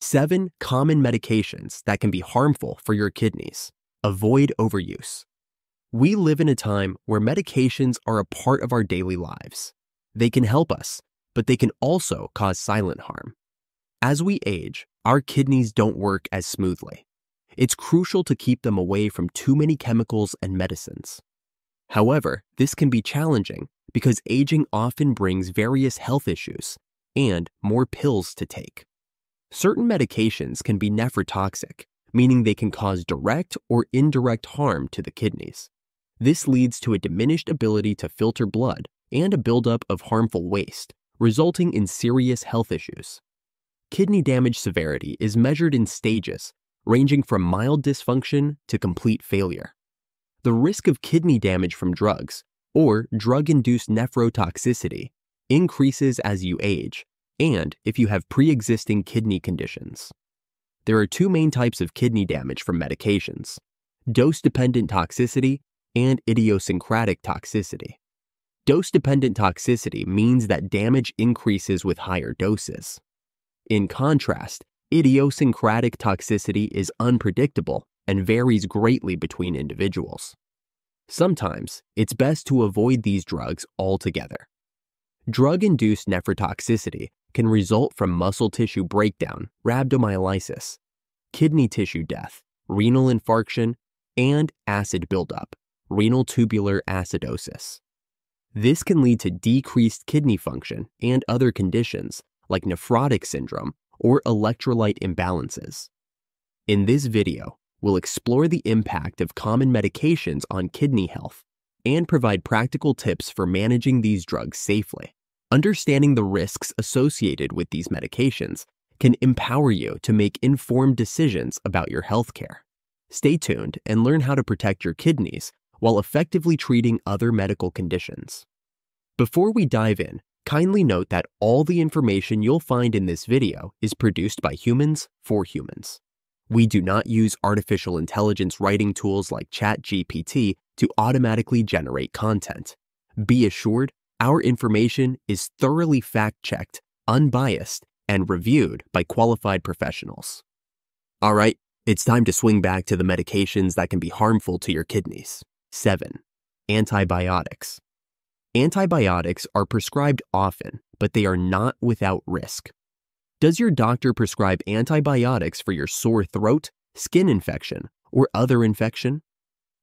7 common medications that can be harmful for your kidneys. Avoid overuse. We live in a time where medications are a part of our daily lives. They can help us, but they can also cause silent harm. As we age, our kidneys don't work as smoothly. It's crucial to keep them away from too many chemicals and medicines. However, this can be challenging because aging often brings various health issues and more pills to take. Certain medications can be nephrotoxic, meaning they can cause direct or indirect harm to the kidneys. This leads to a diminished ability to filter blood and a buildup of harmful waste, resulting in serious health issues. Kidney damage severity is measured in stages, ranging from mild dysfunction to complete failure. The risk of kidney damage from drugs, or drug induced nephrotoxicity, increases as you age and if you have pre existing kidney conditions. There are two main types of kidney damage from medications dose dependent toxicity and idiosyncratic toxicity. Dose dependent toxicity means that damage increases with higher doses. In contrast, idiosyncratic toxicity is unpredictable and varies greatly between individuals. Sometimes it's best to avoid these drugs altogether. Drug induced nephrotoxicity can result from muscle tissue breakdown, rhabdomyolysis, kidney tissue death, renal infarction, and acid buildup, renal tubular acidosis. This can lead to decreased kidney function and other conditions like nephrotic syndrome or electrolyte imbalances. In this video, we'll explore the impact of common medications on kidney health and provide practical tips for managing these drugs safely. Understanding the risks associated with these medications can empower you to make informed decisions about your healthcare. Stay tuned and learn how to protect your kidneys while effectively treating other medical conditions. Before we dive in, kindly note that all the information you'll find in this video is produced by humans for humans. We do not use artificial intelligence writing tools like ChatGPT to automatically generate content. Be assured our information is thoroughly fact checked, unbiased, and reviewed by qualified professionals. All right, it's time to swing back to the medications that can be harmful to your kidneys. 7. Antibiotics. Antibiotics are prescribed often, but they are not without risk. Does your doctor prescribe antibiotics for your sore throat, skin infection, or other infection?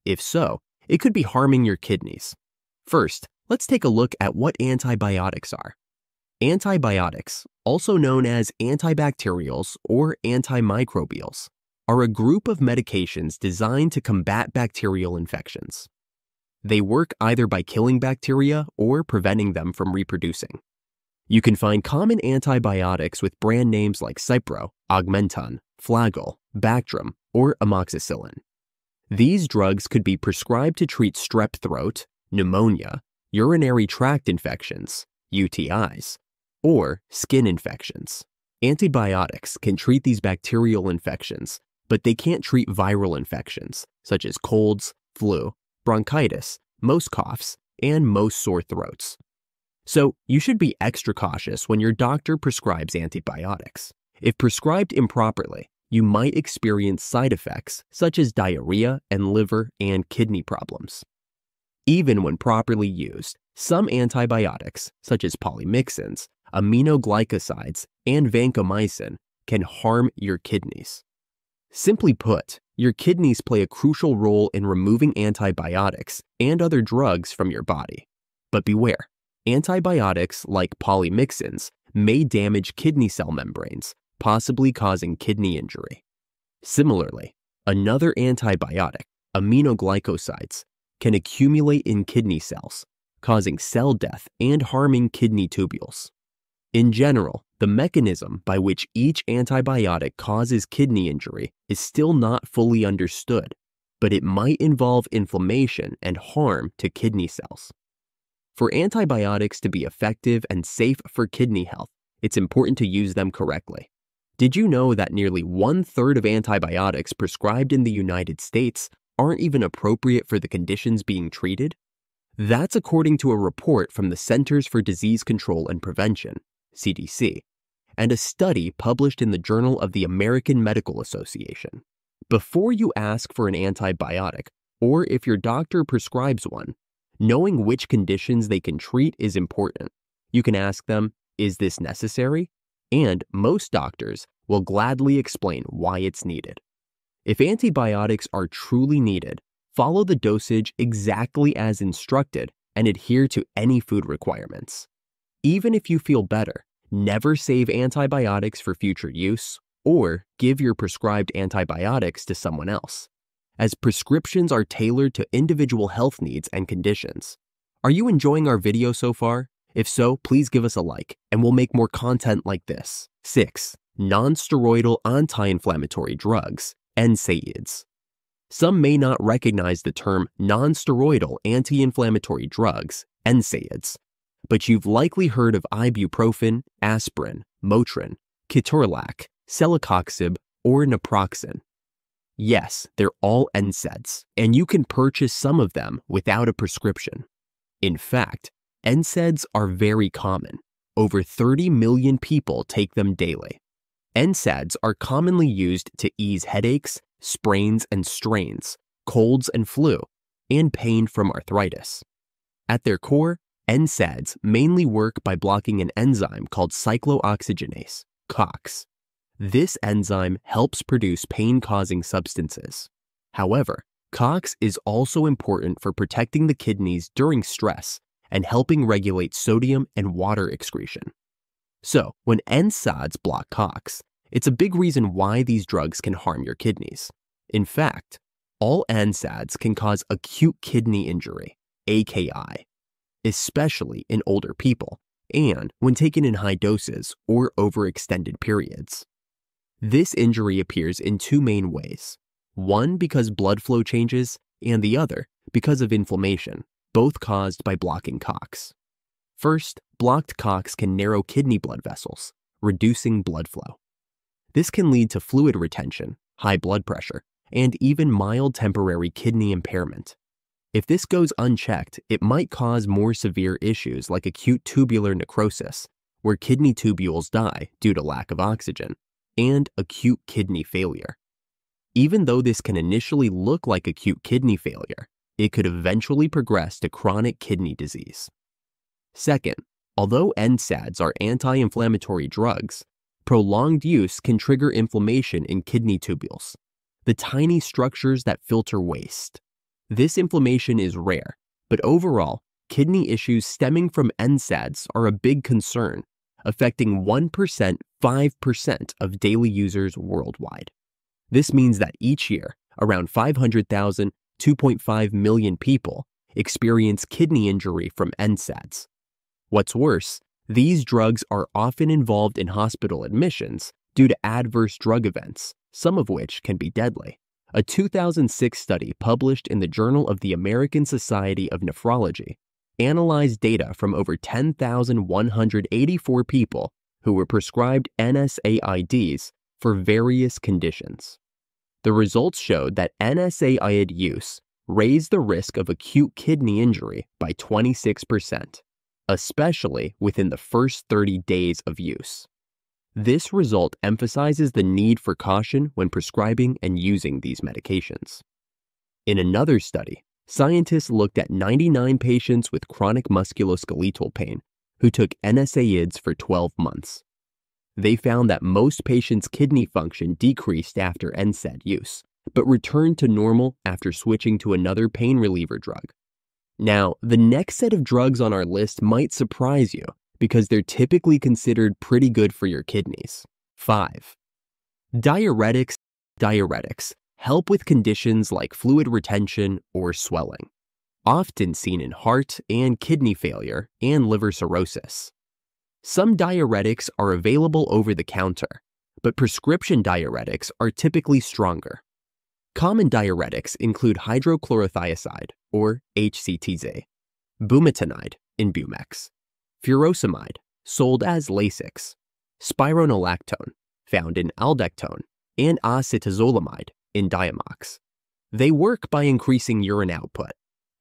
If so, it could be harming your kidneys. First, let's take a look at what antibiotics are. Antibiotics, also known as antibacterials or antimicrobials, are a group of medications designed to combat bacterial infections. They work either by killing bacteria or preventing them from reproducing. You can find common antibiotics with brand names like Cipro, Augmentin, Flagyl, Bactrim, or amoxicillin. These drugs could be prescribed to treat strep throat, pneumonia, urinary tract infections, UTIs, or skin infections. Antibiotics can treat these bacterial infections, but they can't treat viral infections such as colds, flu, bronchitis, most coughs, and most sore throats. So, you should be extra cautious when your doctor prescribes antibiotics. If prescribed improperly, you might experience side effects such as diarrhea and liver and kidney problems. Even when properly used, some antibiotics, such as polymyxins, aminoglycosides, and vancomycin, can harm your kidneys. Simply put, your kidneys play a crucial role in removing antibiotics and other drugs from your body. But beware, antibiotics like polymyxins may damage kidney cell membranes, possibly causing kidney injury. Similarly, another antibiotic, aminoglycosides, can accumulate in kidney cells, causing cell death and harming kidney tubules. In general, the mechanism by which each antibiotic causes kidney injury is still not fully understood, but it might involve inflammation and harm to kidney cells. For antibiotics to be effective and safe for kidney health, it's important to use them correctly. Did you know that nearly one third of antibiotics prescribed in the United States aren't even appropriate for the conditions being treated? That's according to a report from the Centers for Disease Control and Prevention, CDC, and a study published in the Journal of the American Medical Association. Before you ask for an antibiotic, or if your doctor prescribes one, knowing which conditions they can treat is important. You can ask them, Is this necessary? And most doctors will gladly explain why it's needed. If antibiotics are truly needed, follow the dosage exactly as instructed and adhere to any food requirements. Even if you feel better, never save antibiotics for future use or give your prescribed antibiotics to someone else, as prescriptions are tailored to individual health needs and conditions. Are you enjoying our video so far? If so, please give us a like and we'll make more content like this. 6. Non-steroidal anti-inflammatory drugs, NSAIDs. Some may not recognize the term non-steroidal anti-inflammatory drugs, NSAIDs, but you've likely heard of ibuprofen, aspirin, Motrin, ketorolac, celecoxib, or naproxen. Yes, they're all NSAIDs, and you can purchase some of them without a prescription. In fact, NSAIDs are very common. Over 30 million people take them daily. NSAIDs are commonly used to ease headaches, sprains and strains, colds and flu, and pain from arthritis. At their core, NSAIDs mainly work by blocking an enzyme called cyclooxygenase, COX. This enzyme helps produce pain causing substances. However, COX is also important for protecting the kidneys during stress and helping regulate sodium and water excretion. So, when NSAIDs block COX, it's a big reason why these drugs can harm your kidneys. In fact, all NSAIDs can cause acute kidney injury, AKI, especially in older people and when taken in high doses or over extended periods. This injury appears in two main ways one because blood flow changes, and the other because of inflammation, both caused by blocking COX. First, blocked COX can narrow kidney blood vessels, reducing blood flow. This can lead to fluid retention, high blood pressure, and even mild temporary kidney impairment. If this goes unchecked, it might cause more severe issues like acute tubular necrosis, where kidney tubules die due to lack of oxygen, and acute kidney failure. Even though this can initially look like acute kidney failure, it could eventually progress to chronic kidney disease. Second, although NSAIDs are anti inflammatory drugs, Prolonged use can trigger inflammation in kidney tubules, the tiny structures that filter waste. This inflammation is rare, but overall, kidney issues stemming from NSAIDs are a big concern, affecting 1%, 5% of daily users worldwide. This means that each year, around 500,000, 2.5 million people experience kidney injury from NSAIDs. What's worse, these drugs are often involved in hospital admissions due to adverse drug events, some of which can be deadly. A 2006 study published in the Journal of the American Society of Nephrology analyzed data from over 10,184 people who were prescribed NSAIDs for various conditions. The results showed that NSAID use raised the risk of acute kidney injury by 26% especially within the first 30 days of use. This result emphasizes the need for caution when prescribing and using these medications. In another study, scientists looked at 99 patients with chronic musculoskeletal pain who took NSAIDs for 12 months. They found that most patients' kidney function decreased after NSAID use, but returned to normal after switching to another pain reliever drug. Now, the next set of drugs on our list might surprise you because they're typically considered pretty good for your kidneys. 5. Diuretics. Diuretics help with conditions like fluid retention or swelling, often seen in heart and kidney failure and liver cirrhosis. Some diuretics are available over the counter, but prescription diuretics are typically stronger. Common diuretics include hydrochlorothiazide, or HCTZ, bumetanide in Bumex, furosemide, sold as Lasix, spironolactone, found in aldactone, and acetazolamide in Diamox. They work by increasing urine output.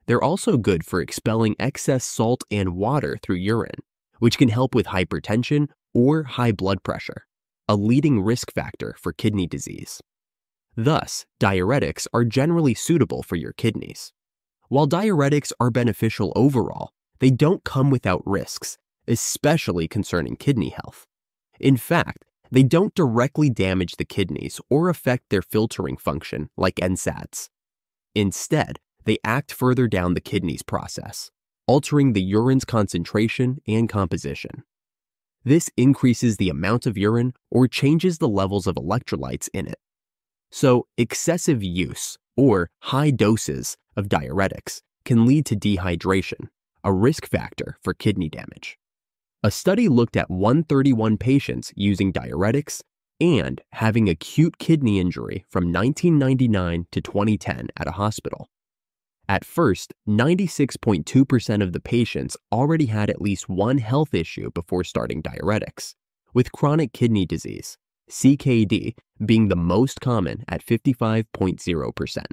They're also good for expelling excess salt and water through urine, which can help with hypertension or high blood pressure, a leading risk factor for kidney disease. Thus, diuretics are generally suitable for your kidneys. While diuretics are beneficial overall, they don't come without risks, especially concerning kidney health. In fact, they don't directly damage the kidneys or affect their filtering function like NSAIDs. Instead, they act further down the kidneys process, altering the urine's concentration and composition. This increases the amount of urine or changes the levels of electrolytes in it. So, excessive use or high doses of diuretics can lead to dehydration, a risk factor for kidney damage. A study looked at 131 patients using diuretics and having acute kidney injury from 1999 to 2010 at a hospital. At first, 96.2% of the patients already had at least one health issue before starting diuretics, with chronic kidney disease, CKD, being the most common at 55.0%.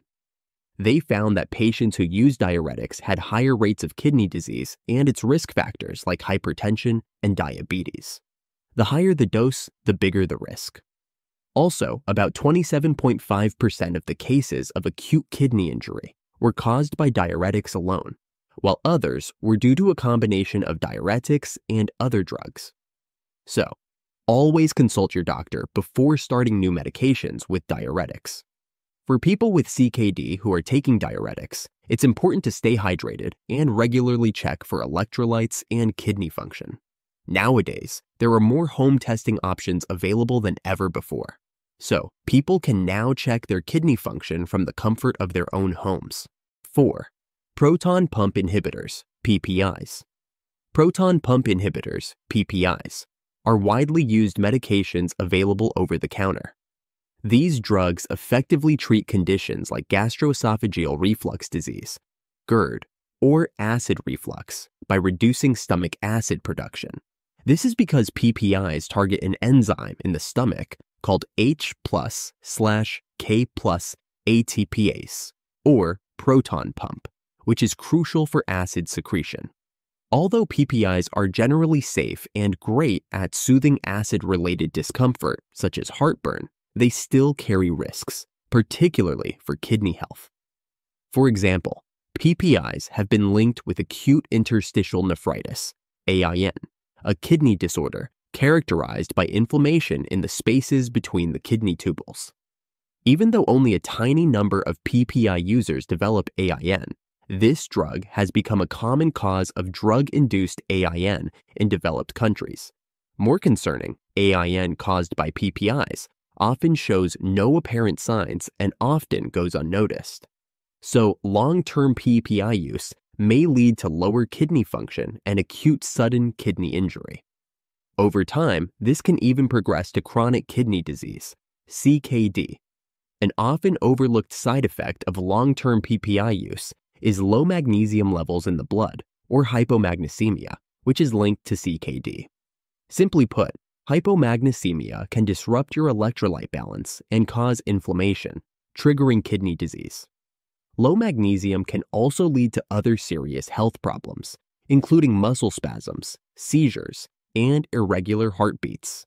They found that patients who used diuretics had higher rates of kidney disease and its risk factors like hypertension and diabetes. The higher the dose, the bigger the risk. Also, about 27.5% of the cases of acute kidney injury were caused by diuretics alone, while others were due to a combination of diuretics and other drugs. So, always consult your doctor before starting new medications with diuretics. For people with CKD who are taking diuretics, it's important to stay hydrated and regularly check for electrolytes and kidney function. Nowadays, there are more home testing options available than ever before. So, people can now check their kidney function from the comfort of their own homes. 4. Proton pump inhibitors, PPIs. Proton pump inhibitors, PPIs, are widely used medications available over the counter. These drugs effectively treat conditions like gastroesophageal reflux disease, GERD, or acid reflux by reducing stomach acid production. This is because PPIs target an enzyme in the stomach called H plus slash K plus ATPase, or proton pump, which is crucial for acid secretion. Although PPIs are generally safe and great at soothing acid related discomfort, such as heartburn, they still carry risks, particularly for kidney health. For example, PPIs have been linked with acute interstitial nephritis, AIN, a kidney disorder characterized by inflammation in the spaces between the kidney tubules. Even though only a tiny number of PPI users develop AIN, this drug has become a common cause of drug induced AIN in developed countries. More concerning, AIN caused by PPIs often shows no apparent signs and often goes unnoticed. So, long term PPI use may lead to lower kidney function and acute sudden kidney injury. Over time, this can even progress to chronic kidney disease, CKD. An often overlooked side effect of long term PPI use is low magnesium levels in the blood, or hypomagnesemia, which is linked to CKD. Simply put, hypomagnesemia can disrupt your electrolyte balance and cause inflammation, triggering kidney disease. Low magnesium can also lead to other serious health problems, including muscle spasms, seizures, and irregular heartbeats.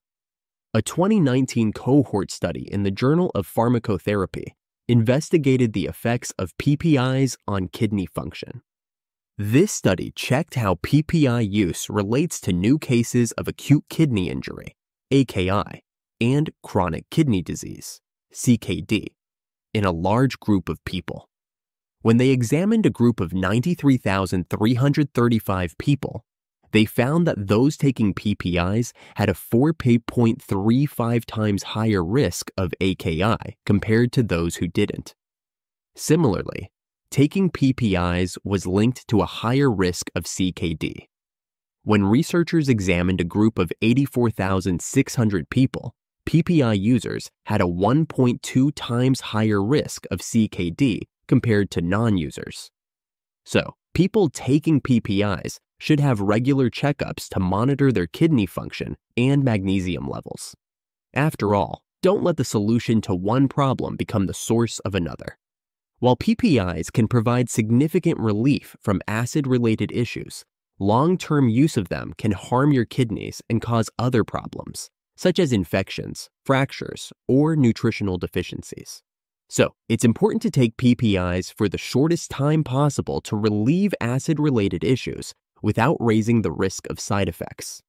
A 2019 cohort study in the Journal of Pharmacotherapy investigated the effects of PPIs on kidney function. This study checked how PPI use relates to new cases of acute kidney injury, AKI, and chronic kidney disease, CKD, in a large group of people. When they examined a group of 93,335 people, they found that those taking PPIs had a 4.35 times higher risk of AKI compared to those who didn't. Similarly, taking PPIs was linked to a higher risk of CKD. When researchers examined a group of 84,600 people, PPI users had a 1.2 times higher risk of CKD compared to non users. So, people taking PPIs should have regular checkups to monitor their kidney function and magnesium levels. After all, don't let the solution to one problem become the source of another. While PPIs can provide significant relief from acid related issues, long term use of them can harm your kidneys and cause other problems, such as infections, fractures, or nutritional deficiencies. So, it's important to take PPIs for the shortest time possible to relieve acid related issues without raising the risk of side effects.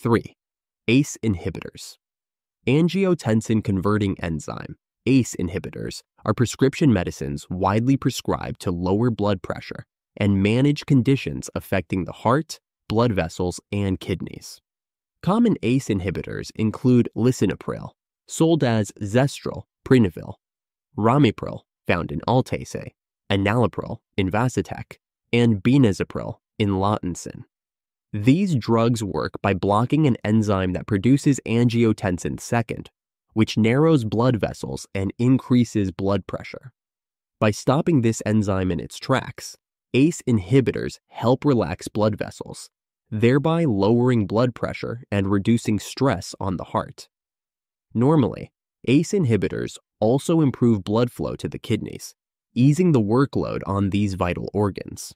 3. ACE inhibitors. Angiotensin converting enzyme, ACE inhibitors, are prescription medicines widely prescribed to lower blood pressure and manage conditions affecting the heart, blood vessels, and kidneys. Common ACE inhibitors include lisinopril, sold as Zestril, Prinivil, Ramipril, found in Altace, enalapril in Vasotec, and benazepril in Lotensin. These drugs work by blocking an enzyme that produces angiotensin II, which narrows blood vessels and increases blood pressure. By stopping this enzyme in its tracks, ACE inhibitors help relax blood vessels, thereby lowering blood pressure and reducing stress on the heart. Normally, ACE inhibitors also improve blood flow to the kidneys, easing the workload on these vital organs.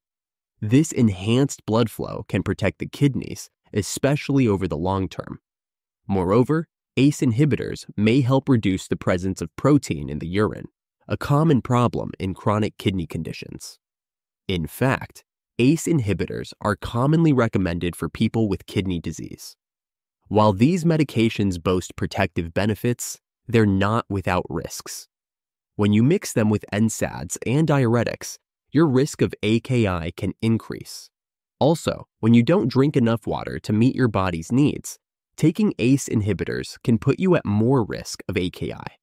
This enhanced blood flow can protect the kidneys, especially over the long term. Moreover, ACE inhibitors may help reduce the presence of protein in the urine, a common problem in chronic kidney conditions. In fact, ACE inhibitors are commonly recommended for people with kidney disease. While these medications boast protective benefits, they're not without risks. When you mix them with NSAIDs and diuretics, your risk of AKI can increase. Also, when you don't drink enough water to meet your body's needs, taking ACE inhibitors can put you at more risk of AKI.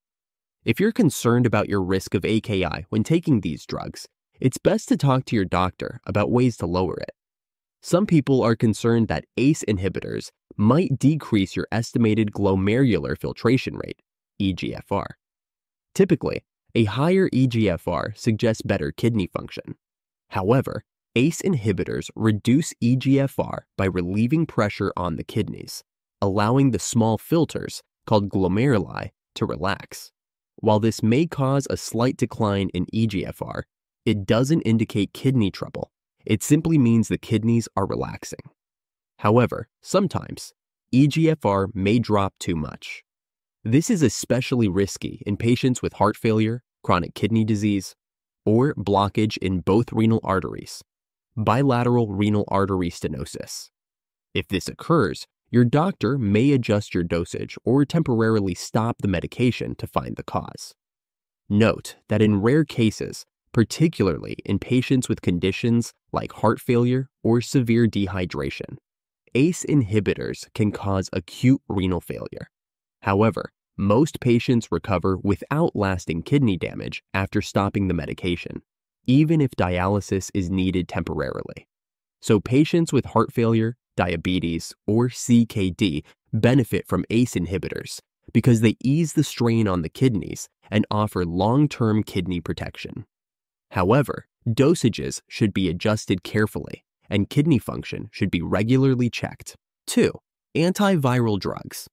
If you're concerned about your risk of AKI when taking these drugs, it's best to talk to your doctor about ways to lower it. Some people are concerned that ACE inhibitors might decrease your estimated glomerular filtration rate, EGFR. Typically, a higher EGFR suggests better kidney function. However, ACE inhibitors reduce EGFR by relieving pressure on the kidneys, allowing the small filters, called glomeruli, to relax. While this may cause a slight decline in EGFR, it doesn't indicate kidney trouble. It simply means the kidneys are relaxing. However, sometimes EGFR may drop too much. This is especially risky in patients with heart failure, chronic kidney disease, or blockage in both renal arteries, bilateral renal artery stenosis. If this occurs, your doctor may adjust your dosage or temporarily stop the medication to find the cause. Note that in rare cases, particularly in patients with conditions like heart failure or severe dehydration, ACE inhibitors can cause acute renal failure. However, most patients recover without lasting kidney damage after stopping the medication, even if dialysis is needed temporarily. So, patients with heart failure, diabetes, or CKD benefit from ACE inhibitors because they ease the strain on the kidneys and offer long term kidney protection. However, dosages should be adjusted carefully and kidney function should be regularly checked. 2. Antiviral drugs.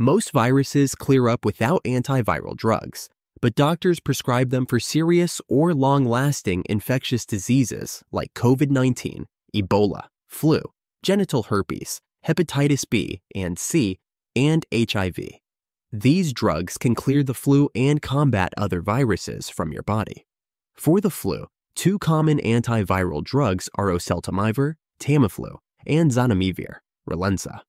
Most viruses clear up without antiviral drugs, but doctors prescribe them for serious or long lasting infectious diseases like COVID 19, Ebola, flu, genital herpes, hepatitis B and C, and HIV. These drugs can clear the flu and combat other viruses from your body. For the flu, two common antiviral drugs are oseltamivir, Tamiflu, and zanamivir, Relenza.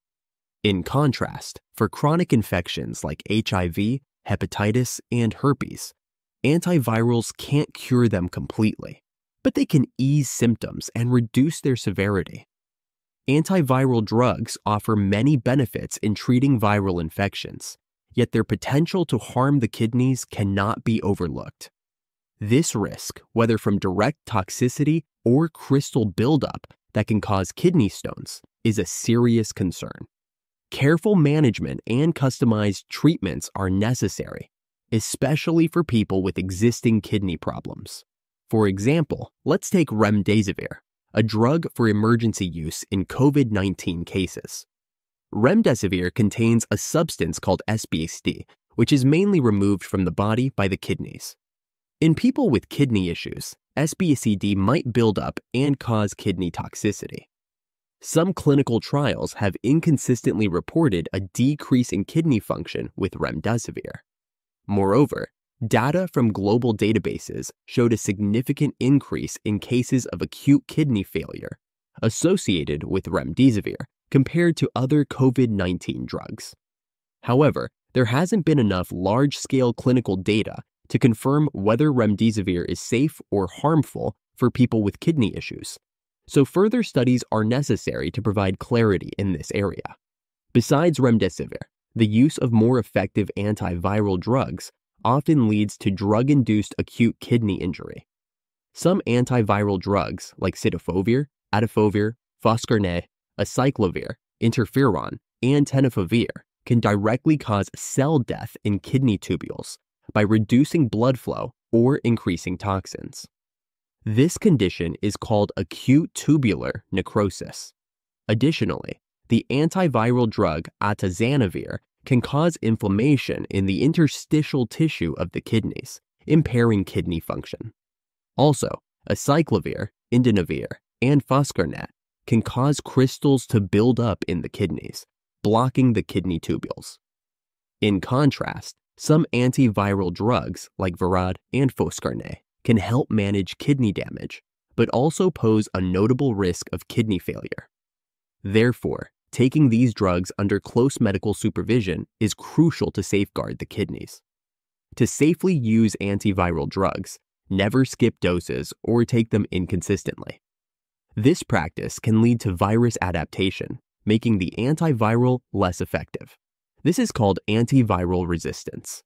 In contrast, for chronic infections like HIV, hepatitis, and herpes, antivirals can't cure them completely, but they can ease symptoms and reduce their severity. Antiviral drugs offer many benefits in treating viral infections, yet their potential to harm the kidneys cannot be overlooked. This risk, whether from direct toxicity or crystal buildup that can cause kidney stones, is a serious concern. Careful management and customized treatments are necessary, especially for people with existing kidney problems. For example, let's take remdesivir, a drug for emergency use in COVID 19 cases. Remdesivir contains a substance called SBSD, which is mainly removed from the body by the kidneys. In people with kidney issues, SBSD might build up and cause kidney toxicity. Some clinical trials have inconsistently reported a decrease in kidney function with remdesivir. Moreover, data from global databases showed a significant increase in cases of acute kidney failure associated with remdesivir compared to other COVID 19 drugs. However, there hasn't been enough large scale clinical data to confirm whether remdesivir is safe or harmful for people with kidney issues, so further studies are necessary to provide clarity in this area. Besides remdesivir, the use of more effective antiviral drugs often leads to drug induced acute kidney injury. Some antiviral drugs, like cidofovir, adefovir, foscarnet, acyclovir, interferon, and tenofovir, can directly cause cell death in kidney tubules by reducing blood flow or increasing toxins. This condition is called acute tubular necrosis. Additionally, the antiviral drug atazanavir can cause inflammation in the interstitial tissue of the kidneys, impairing kidney function. Also, acyclovir, indinavir, and foscarnet can cause crystals to build up in the kidneys, blocking the kidney tubules. In contrast, some antiviral drugs like Viread and Foscarnet can help manage kidney damage, but also pose a notable risk of kidney failure. Therefore, taking these drugs under close medical supervision is crucial to safeguard the kidneys. To safely use antiviral drugs, never skip doses or take them inconsistently. This practice can lead to virus adaptation, making the antiviral less effective. This is called antiviral resistance.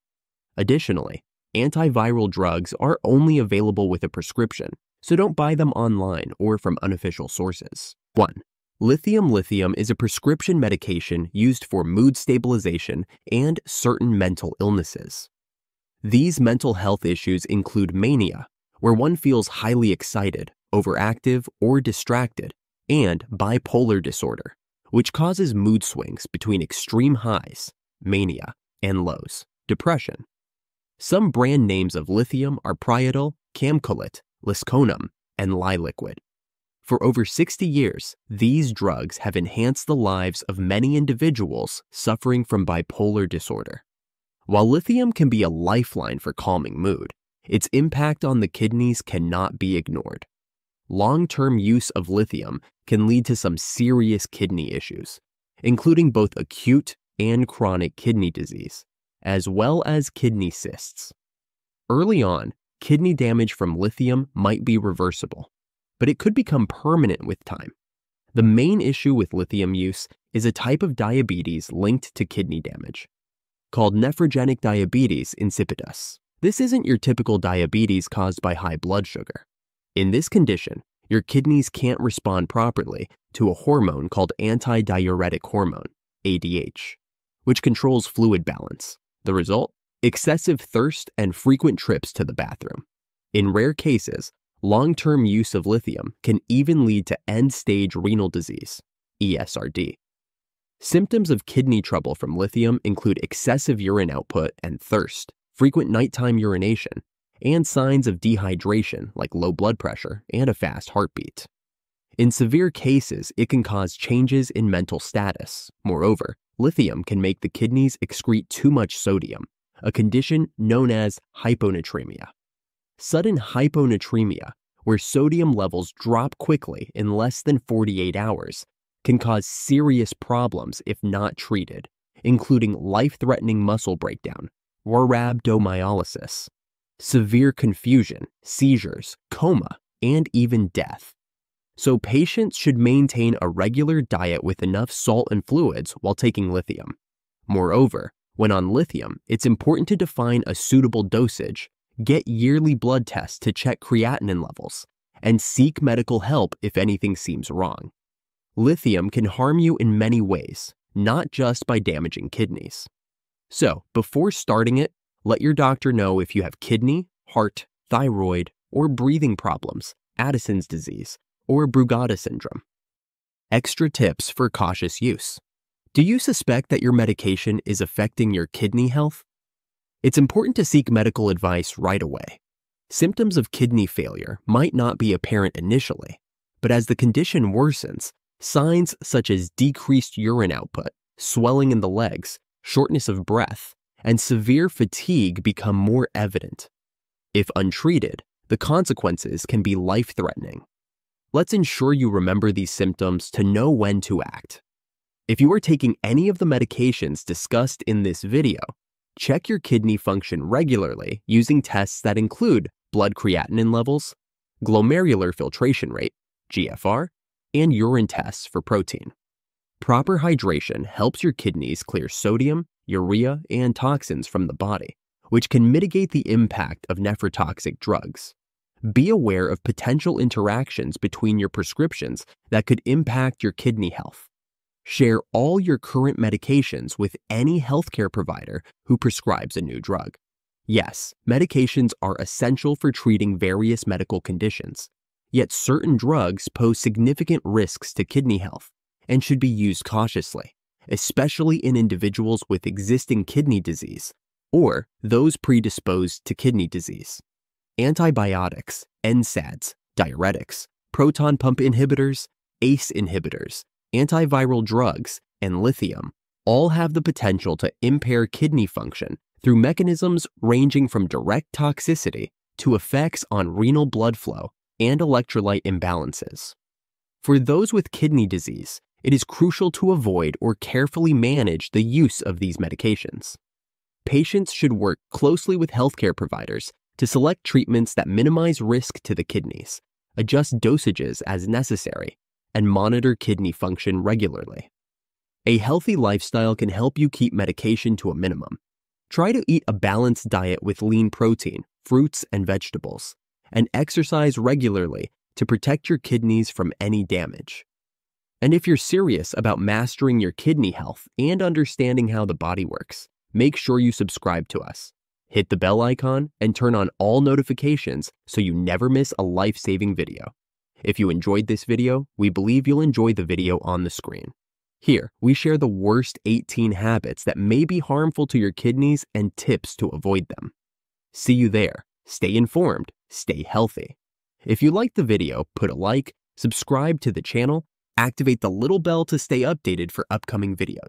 Additionally, antiviral drugs are only available with a prescription, so don't buy them online or from unofficial sources. 1. Lithium lithium is a prescription medication used for mood stabilization and certain mental illnesses. These mental health issues include mania, where one feels highly excited, overactive, or distracted, and bipolar disorder, which causes mood swings between extreme highs, mania, and lows, depression, some brand names of lithium are Priadel, Camcolit, Liskonum, and Li-Liquid. For over 60 years, these drugs have enhanced the lives of many individuals suffering from bipolar disorder. While lithium can be a lifeline for calming mood, its impact on the kidneys cannot be ignored. Long term use of lithium can lead to some serious kidney issues, including both acute and chronic kidney disease as well as kidney cysts. Early on, kidney damage from lithium might be reversible, but it could become permanent with time. The main issue with lithium use is a type of diabetes linked to kidney damage, called nephrogenic diabetes insipidus. This isn't your typical diabetes caused by high blood sugar. In this condition, your kidneys can't respond properly to a hormone called antidiuretic hormone, ADH, which controls fluid balance. The result? Excessive thirst and frequent trips to the bathroom. In rare cases, long term use of lithium can even lead to end stage renal disease, ESRD. Symptoms of kidney trouble from lithium include excessive urine output and thirst, frequent nighttime urination, and signs of dehydration like low blood pressure and a fast heartbeat. In severe cases, it can cause changes in mental status. Moreover, Lithium can make the kidneys excrete too much sodium, a condition known as hyponatremia. Sudden hyponatremia, where sodium levels drop quickly in less than 48 hours, can cause serious problems if not treated, including life threatening muscle breakdown, or rhabdomyolysis, severe confusion, seizures, coma, and even death so patients should maintain a regular diet with enough salt and fluids while taking lithium. Moreover, when on lithium, it's important to define a suitable dosage, get yearly blood tests to check creatinine levels, and seek medical help if anything seems wrong. Lithium can harm you in many ways, not just by damaging kidneys. So, before starting it, let your doctor know if you have kidney, heart, thyroid, or breathing problems, Addison's disease, or Brugada syndrome. Extra tips for cautious use. Do you suspect that your medication is affecting your kidney health? It's important to seek medical advice right away. Symptoms of kidney failure might not be apparent initially, but as the condition worsens, signs such as decreased urine output, swelling in the legs, shortness of breath, and severe fatigue become more evident. If untreated, the consequences can be life threatening. Let's ensure you remember these symptoms to know when to act. If you are taking any of the medications discussed in this video, check your kidney function regularly using tests that include blood creatinine levels, glomerular filtration rate, GFR, and urine tests for protein. Proper hydration helps your kidneys clear sodium, urea, and toxins from the body, which can mitigate the impact of nephrotoxic drugs. Be aware of potential interactions between your prescriptions that could impact your kidney health. Share all your current medications with any healthcare provider who prescribes a new drug. Yes, medications are essential for treating various medical conditions, yet certain drugs pose significant risks to kidney health and should be used cautiously, especially in individuals with existing kidney disease or those predisposed to kidney disease. Antibiotics, NSAIDs, diuretics, proton pump inhibitors, ACE inhibitors, antiviral drugs, and lithium all have the potential to impair kidney function through mechanisms ranging from direct toxicity to effects on renal blood flow and electrolyte imbalances. For those with kidney disease, it is crucial to avoid or carefully manage the use of these medications. Patients should work closely with healthcare providers to select treatments that minimize risk to the kidneys, adjust dosages as necessary, and monitor kidney function regularly. A healthy lifestyle can help you keep medication to a minimum. Try to eat a balanced diet with lean protein, fruits, and vegetables, and exercise regularly to protect your kidneys from any damage. And if you're serious about mastering your kidney health and understanding how the body works, make sure you subscribe to us. Hit the bell icon and turn on all notifications so you never miss a life saving video. If you enjoyed this video, we believe you'll enjoy the video on the screen. Here, we share the worst 18 habits that may be harmful to your kidneys and tips to avoid them. See you there. Stay informed, stay healthy. If you liked the video, put a like, subscribe to the channel, activate the little bell to stay updated for upcoming videos.